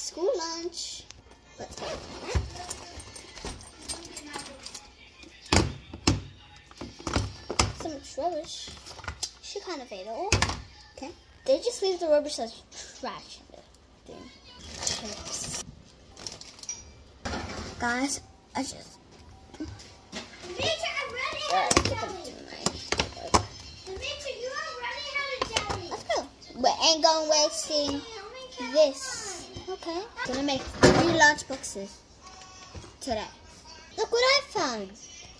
School lunch. Let's go. So much rubbish. She kind of ate it all. Okay. They just leave the rubbish as trash in the thing. Chips. Guys, I just. Dimitri, I'm running out put of them jelly. in my- Dimitri, you are running out of jelly. Let's go. We ain't going wasting How many jelly? this. Okay. Gonna make three lunch boxes today. Look what I found.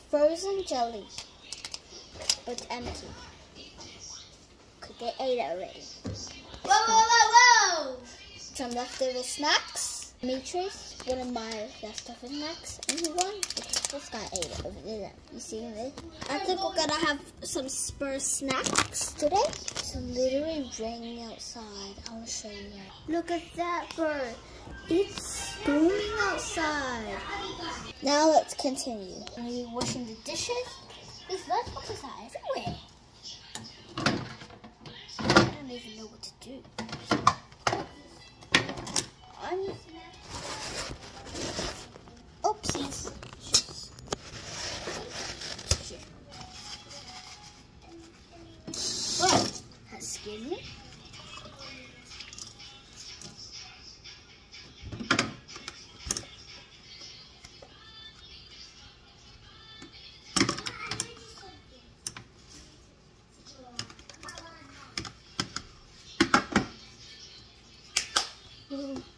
Frozen jelly. But empty. Cause they ate it already. Whoa, whoa, whoa, whoa. Some leftover snacks. Demetrius, one of my leftover snacks. And he won guy ate over there. You see this? I think we're gonna have some spur snacks today. It's literally raining outside. I wanna show you. Look at that bird. It's booming outside. Now let's continue. I'm washing the dishes. These lunchboxes are everywhere. I don't even know what to do. excuse me. Mm-hmm.